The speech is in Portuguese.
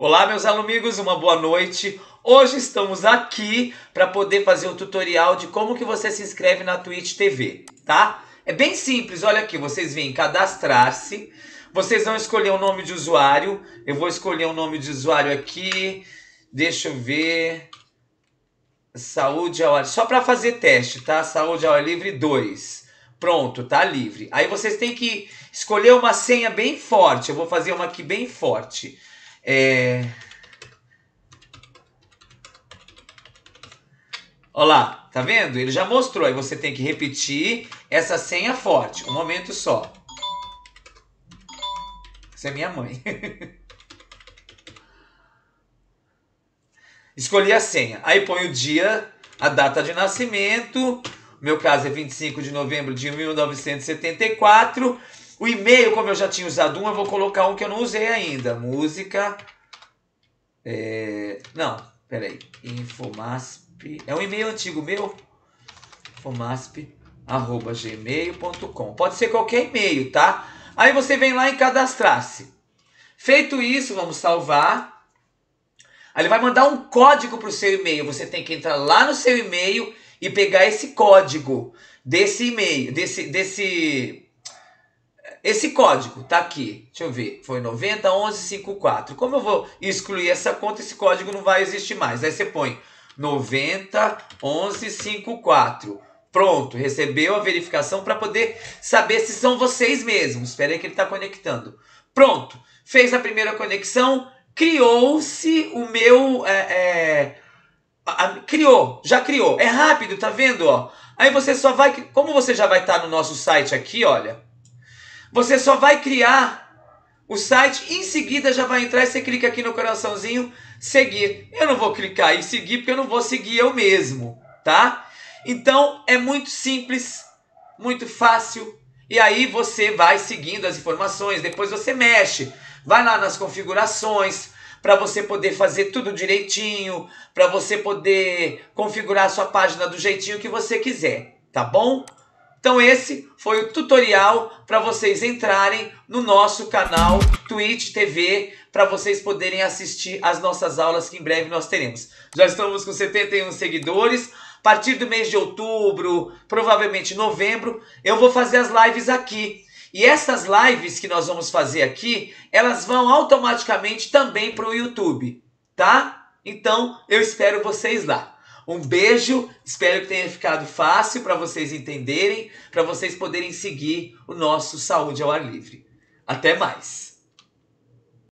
Olá, meus amigos, uma boa noite. Hoje estamos aqui para poder fazer um tutorial de como que você se inscreve na Twitch TV, tá? É bem simples, olha aqui, vocês vêm cadastrar-se, vocês vão escolher o um nome de usuário, eu vou escolher o um nome de usuário aqui, deixa eu ver, saúde ao ar, só para fazer teste, tá? Saúde ao ar livre 2. Pronto, tá livre. Aí vocês têm que escolher uma senha bem forte. Eu vou fazer uma aqui bem forte. É... Olha lá, tá vendo? Ele já mostrou. Aí você tem que repetir essa senha forte. Um momento só. Essa é minha mãe. Escolhi a senha. Aí põe o dia, a data de nascimento, meu caso é 25 de novembro de 1974. O e-mail, como eu já tinha usado um, eu vou colocar um que eu não usei ainda. Música. É... Não, peraí. Infomasp. É um e-mail antigo meu. Infomasp.gmail.com. Pode ser qualquer e-mail, tá? Aí você vem lá e cadastrar-se. Feito isso, vamos salvar. Aí ele vai mandar um código para o seu e-mail. Você tem que entrar lá no seu e-mail e pegar esse código desse e-mail, desse, desse esse código tá aqui. Deixa eu ver. Foi 901154. Como eu vou excluir essa conta, esse código não vai existir mais. Aí você põe 901154. Pronto, recebeu a verificação para poder saber se são vocês mesmos. Espera aí que ele está conectando. Pronto, fez a primeira conexão, criou-se o meu é, é, criou, já criou. É rápido, tá vendo, ó? Aí você só vai, como você já vai estar no nosso site aqui, olha, você só vai criar o site, em seguida já vai entrar e você clica aqui no coraçãozinho, seguir. Eu não vou clicar em seguir porque eu não vou seguir eu mesmo, tá? Então é muito simples, muito fácil. E aí você vai seguindo as informações, depois você mexe, vai lá nas configurações, para você poder fazer tudo direitinho, para você poder configurar a sua página do jeitinho que você quiser, tá bom? Então esse foi o tutorial para vocês entrarem no nosso canal Twitch TV para vocês poderem assistir as nossas aulas que em breve nós teremos. Já estamos com 71 seguidores. A partir do mês de outubro, provavelmente novembro, eu vou fazer as lives aqui. E essas lives que nós vamos fazer aqui, elas vão automaticamente também para o YouTube, tá? Então, eu espero vocês lá. Um beijo, espero que tenha ficado fácil para vocês entenderem, para vocês poderem seguir o nosso Saúde ao Ar Livre. Até mais!